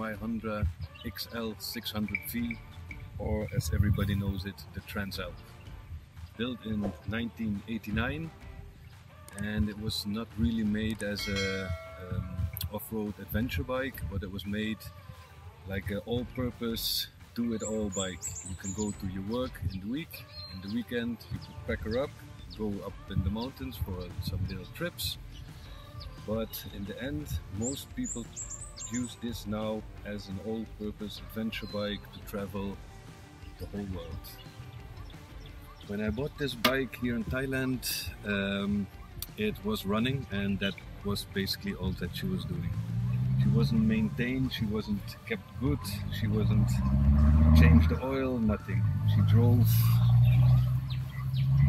my Honda XL 600V or as everybody knows it, the Transalp. Built in 1989 and it was not really made as a um, off-road adventure bike but it was made like an all-purpose do-it-all bike. You can go to your work in the week, in the weekend you can pack her up, go up in the mountains for some little trips but in the end most people use this now as an all-purpose adventure bike to travel the whole world. When I bought this bike here in Thailand um, it was running and that was basically all that she was doing. She wasn't maintained, she wasn't kept good, she wasn't changed the oil, nothing. She drove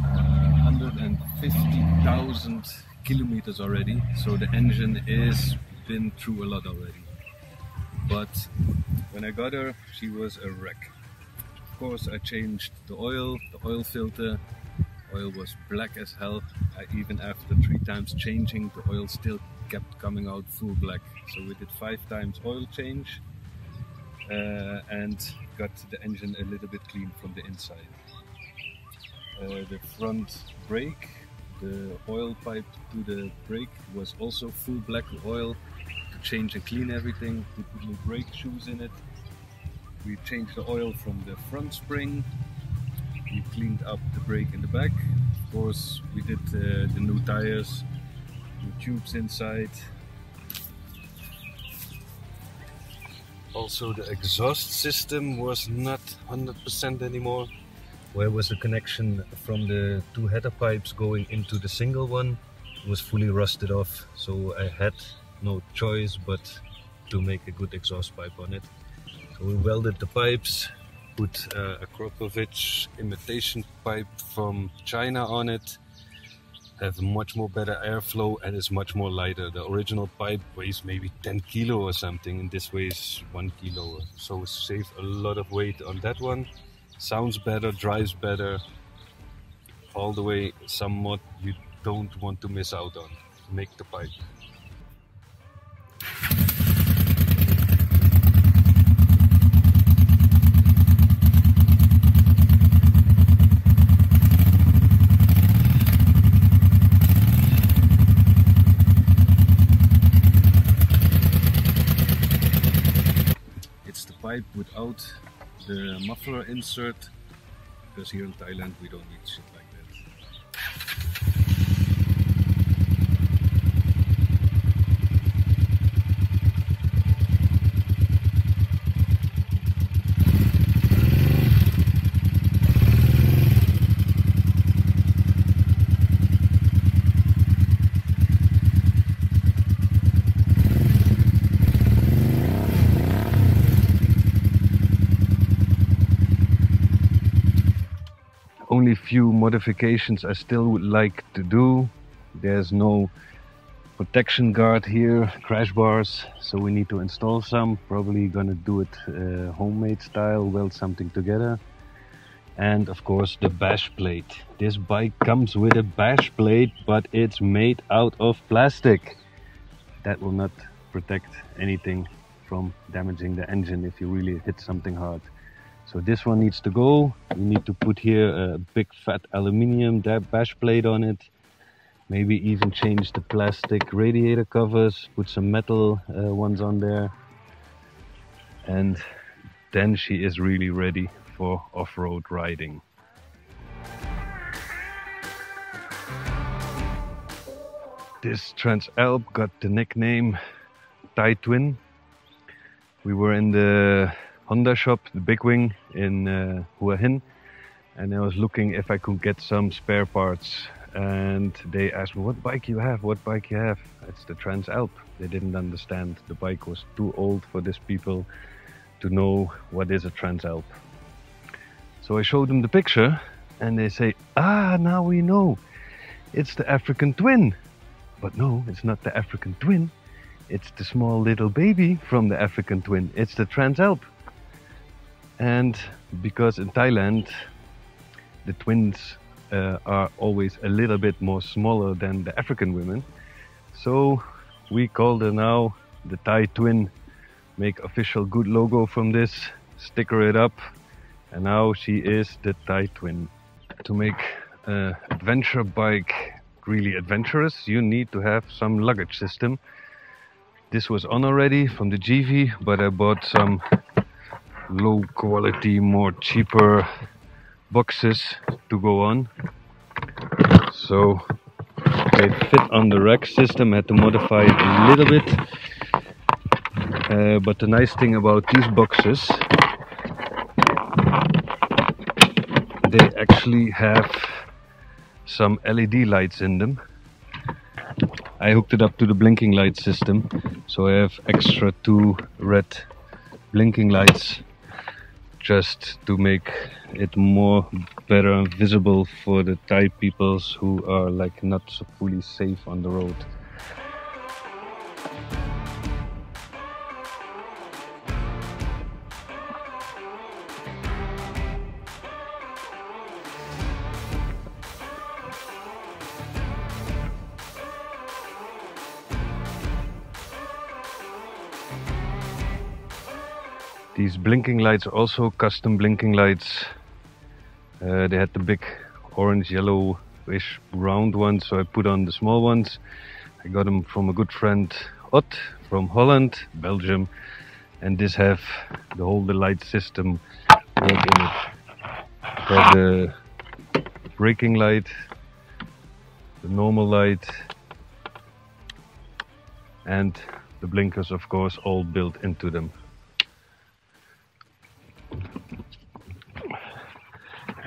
uh, 150,000 kilometers already, so the engine is been through a lot already. But when I got her, she was a wreck. Of course, I changed the oil, the oil filter. Oil was black as hell. I, even after three times changing, the oil still kept coming out full black. So we did five times oil change uh, and got the engine a little bit clean from the inside. Uh, the front brake the oil pipe to the brake was also full black oil to change and clean everything. We put new brake shoes in it. We changed the oil from the front spring. We cleaned up the brake in the back. Of course, we did uh, the new tires, new tubes inside. Also the exhaust system was not 100% anymore where was the connection from the two header pipes going into the single one? Was fully rusted off so I had no choice but to make a good exhaust pipe on it. So we welded the pipes put uh, Akrapovic imitation pipe from China on it have much more better airflow and is much more lighter. The original pipe weighs maybe 10 kilo or something and this weighs 1 kilo. So save a lot of weight on that one sounds better, drives better, all the way somewhat you don't want to miss out on. Make the pipe. It's the pipe without the muffler insert because here in Thailand we don't need shit like that. Only few modifications I still would like to do. There's no protection guard here, crash bars, so we need to install some. Probably gonna do it uh, homemade style, weld something together. And of course the bash plate. This bike comes with a bash plate, but it's made out of plastic. That will not protect anything from damaging the engine if you really hit something hard. So this one needs to go. You need to put here a big fat aluminium bash plate on it. Maybe even change the plastic radiator covers, put some metal uh, ones on there. And then she is really ready for off-road riding. This Transalp got the nickname Thai Twin. We were in the Honda shop, the Big Wing in uh, Hua Hin, and I was looking if I could get some spare parts. And they asked me, "What bike you have? What bike you have?" It's the Transalp. They didn't understand. The bike was too old for these people to know what is a Transalp. So I showed them the picture, and they say, "Ah, now we know. It's the African Twin." But no, it's not the African Twin. It's the small little baby from the African Twin. It's the Transalp and because in Thailand the twins uh, are always a little bit more smaller than the African women so we call her now the Thai twin make official good logo from this, sticker it up, and now she is the Thai Twin. To make an adventure bike really adventurous, you need to have some luggage system. This was on already from the Givi, but I bought some low quality, more cheaper boxes to go on. So they fit on the rack system, had to modify it a little bit. Uh, but the nice thing about these boxes, they actually have some LED lights in them. I hooked it up to the blinking light system, so I have extra two red blinking lights just to make it more better visible for the Thai peoples who are like not so fully safe on the road. These blinking lights are also custom blinking lights. Uh, they had the big orange yellowish round ones, so I put on the small ones. I got them from a good friend Ott from Holland, Belgium, and this have the whole the light system work in it. Got the braking light, the normal light, and the blinkers of course all built into them.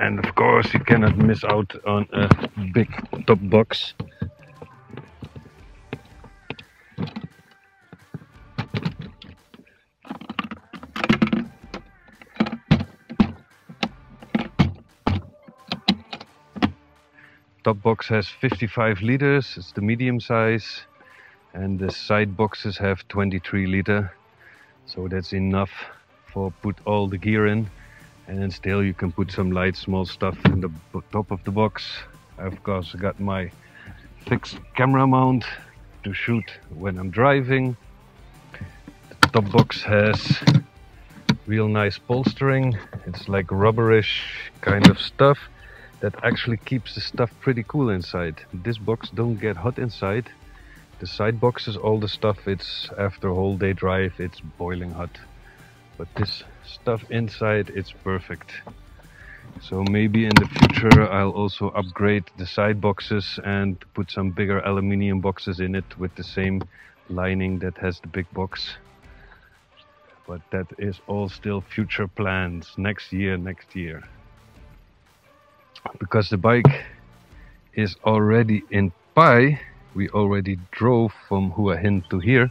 And of course you cannot miss out on a big top box. Top box has 55 liters it's the medium size. And the side boxes have 23 liter. So that's enough for put all the gear in and then still you can put some light small stuff in the top of the box. I of course got my fixed camera mount to shoot when I'm driving. The top box has real nice polstering. It's like rubberish kind of stuff that actually keeps the stuff pretty cool inside. This box don't get hot inside. The side boxes all the stuff it's after a whole day drive it's boiling hot but this stuff inside it's perfect. So maybe in the future I'll also upgrade the side boxes and put some bigger aluminium boxes in it with the same lining that has the big box. But that is all still future plans next year next year. Because the bike is already in Pai we already drove from Hua Hin to here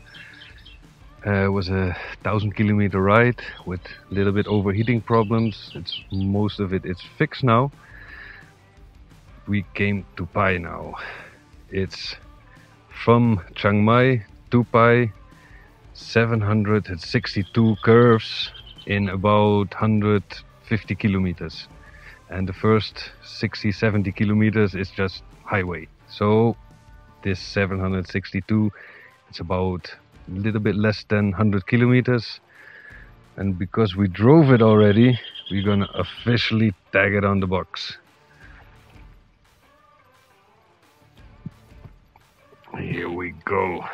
uh, was a thousand kilometer ride with a little bit overheating problems. It's most of it it's fixed now. We came to Pai now. It's from Chiang Mai to Pai, 762 curves in about 150 kilometers. And the first 60, 70 kilometers is just highway. So this 762, it's about little bit less than 100 kilometers. And because we drove it already we're gonna officially tag it on the box. Here we go